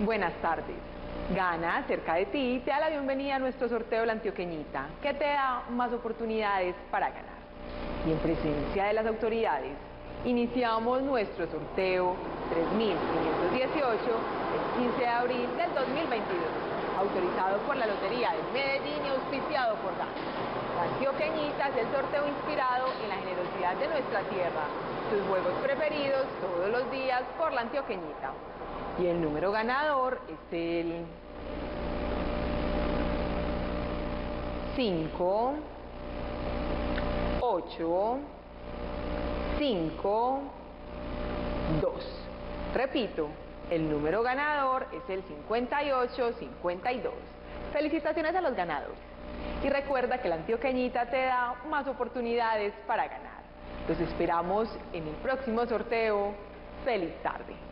Buenas tardes. Gana cerca de ti te da la bienvenida a nuestro sorteo la Antioqueñita, que te da más oportunidades para ganar. Y en presencia de las autoridades, iniciamos nuestro sorteo 3518 el 15 de abril del 2022, autorizado por la Lotería de Medellín y auspiciado por GANA. La Antioqueñita es el sorteo inspirado en la generosidad de nuestra tierra, sus juegos preferidos todos los días por la Antioqueñita. Y el número ganador es el 5, 8, 5, 2. Repito, el número ganador es el 5852. Felicitaciones a los ganadores. Y recuerda que la antioqueñita te da más oportunidades para ganar. Los esperamos en el próximo sorteo. Feliz tarde.